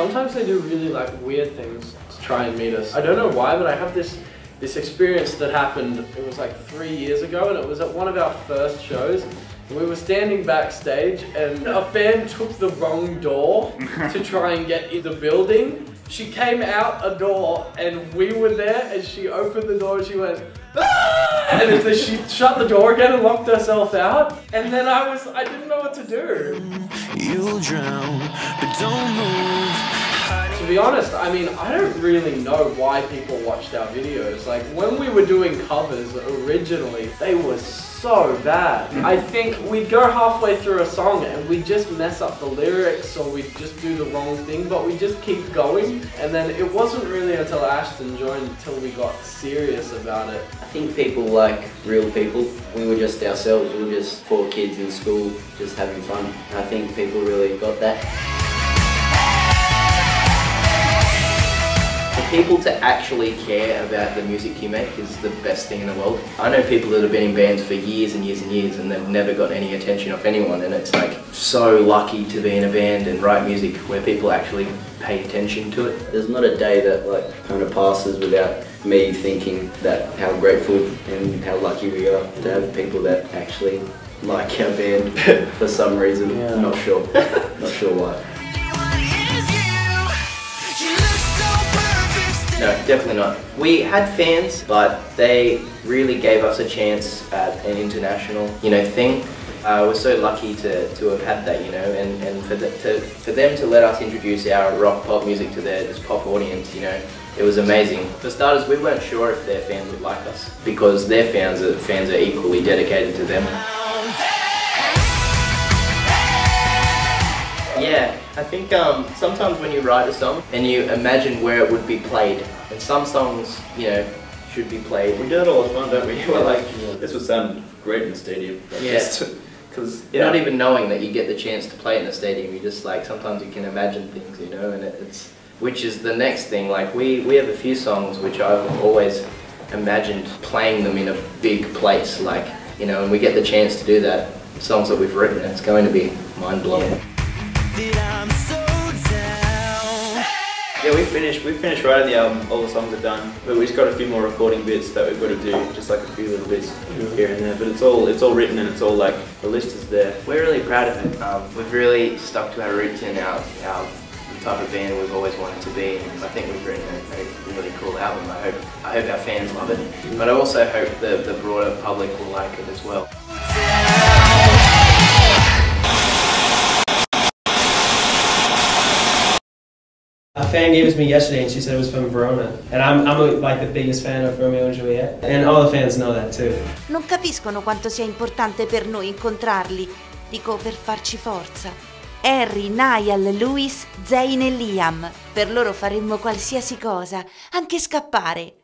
sometimes they do really like weird things to try and meet us. I don't know why, but I have this this experience that happened. It was like three years ago, and it was at one of our first shows. We were standing backstage, and a fan took the wrong door to try and get in the building. She came out a door, and we were there, and she opened the door, and she went. "Ah!" And then she shut the door again and locked herself out. And then I was, I didn't know what to do. You'll drown, but don't move. To be honest, I mean, I don't really know why people watched our videos. Like, when we were doing covers originally, they were so bad. Mm. I think we'd go halfway through a song and we'd just mess up the lyrics or we'd just do the wrong thing, but we just keep going. And then it wasn't really until Ashton joined until we got serious about it. I think people like real people. We were just ourselves. We were just four kids in school, just having fun. I think people really got that. People to actually care about the music you make is the best thing in the world. I know people that have been in bands for years and years and years and they've never got any attention off anyone and it's like so lucky to be in a band and write music where people actually pay attention to it. There's not a day that like kind of passes without me thinking that how grateful and how lucky we are to have people that actually like our band for some reason. Yeah. Not sure. Not sure why. No, definitely not. We had fans, but they really gave us a chance at an international, you know, thing. Uh, we're so lucky to, to have had that, you know, and, and for, the, to, for them to let us introduce our rock pop music to their this pop audience, you know, it was amazing. For starters, we weren't sure if their fans would like us because their fans are, fans are equally dedicated to them. Yeah, I think um, sometimes when you write a song and you imagine where it would be played, and some songs, you know, should be played. We do it all the time, don't we? We're like, this would sound great in the stadium. Yeah. Because, Not even knowing that you get the chance to play in the stadium, you just like sometimes you can imagine things, you know, and it, it's which is the next thing. Like we we have a few songs which I've always imagined playing them in a big place, like you know, and we get the chance to do that. Songs that we've written, it's going to be mind blowing. Yeah, we finished. We finished writing the album. All the songs are done, but we just got a few more recording bits that we've got to do, just like a few little bits here and there. But it's all it's all written and it's all like the list is there. We're really proud of it. Um, we've really stuck to our roots and our, our type of band we've always wanted to be. And I think we've written a, a really cool album. I hope I hope our fans love it, but I also hope the, the broader public will like it as well. A fan gave it to me yesterday and she said it was from Verona. And I'm, I'm like the biggest fan of Romeo and Juliet. And all the fans know that too. Non capiscono quanto sia importante per noi incontrarli, dico per farci forza. Harry, Niall, Louis, Zayn e Liam. Per loro faremmo qualsiasi cosa, anche scappare.